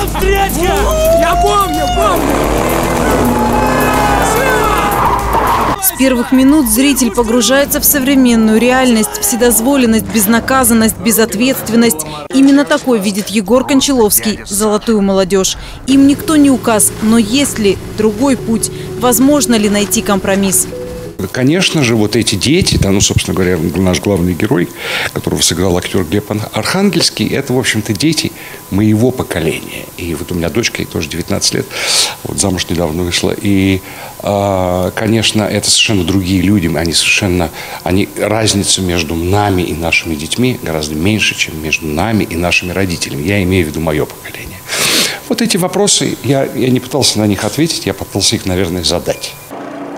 там встреча! Я помню, помню! С первых минут зритель погружается в современную реальность, вседозволенность, безнаказанность, безответственность. Именно такой видит Егор Кончаловский «Золотую молодежь». Им никто не указ, но есть ли другой путь? Возможно ли найти компромисс? Конечно же, вот эти дети, да, ну, собственно говоря, наш главный герой, которого сыграл актер Глеб Архангельский, это, в общем-то, дети моего поколения. И вот у меня дочка, ей тоже 19 лет, вот замуж недавно вышла. И, э, конечно, это совершенно другие люди, они совершенно, они, разница между нами и нашими детьми гораздо меньше, чем между нами и нашими родителями. Я имею в виду мое поколение. Вот эти вопросы, я, я не пытался на них ответить, я пытался их, наверное, задать.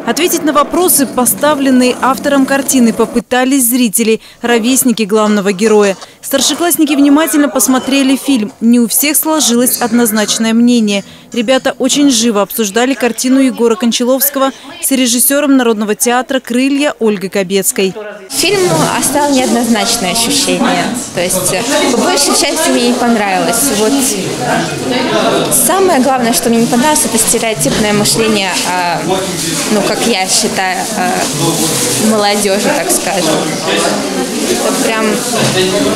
Ответить на вопросы, поставленные автором картины, попытались зрители, ровесники главного героя. Старшеклассники внимательно посмотрели фильм. Не у всех сложилось однозначное мнение. Ребята очень живо обсуждали картину Егора Кончаловского с режиссером Народного театра «Крылья» Ольгой Кобецкой. Фильм оставил неоднозначное ощущение. То есть, э, по большей части мне не понравилось. Вот самое главное, что мне не понравилось, это стереотипное мышление о, ну, как я считаю, э, молодежи, так скажем. Это прям...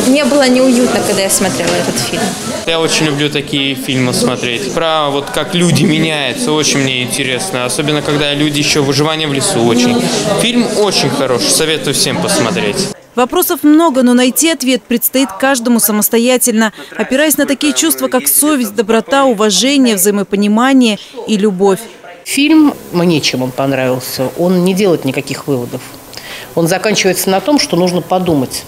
Мне было неуютно, когда я смотрела этот фильм. Я очень люблю такие фильмы смотреть. Про вот как люди меняются, очень мне интересно. Особенно, когда люди еще выживание в лесу очень. Фильм очень хороший, советую всем посмотреть. Вопросов много, но найти ответ предстоит каждому самостоятельно, опираясь на такие чувства, как совесть, доброта, уважение, взаимопонимание и любовь. Фильм, мне чем он понравился, он не делает никаких выводов. Он заканчивается на том, что нужно подумать.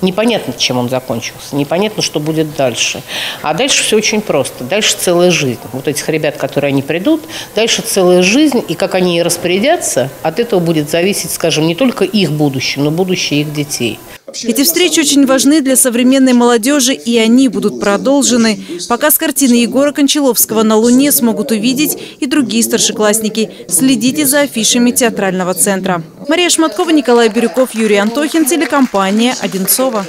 Непонятно, чем он закончился, непонятно, что будет дальше. А дальше все очень просто. Дальше целая жизнь. Вот этих ребят, которые они придут, дальше целая жизнь, и как они распорядятся, от этого будет зависеть, скажем, не только их будущее, но будущее их детей. Эти встречи очень важны для современной молодежи, и они будут продолжены. Показ картины Егора Кончаловского на Луне смогут увидеть и другие старшеклассники. Следите за афишами театрального центра. Мария Шматкова, Николай Бирюков, Юрий Антохин, телекомпания «Одинцова».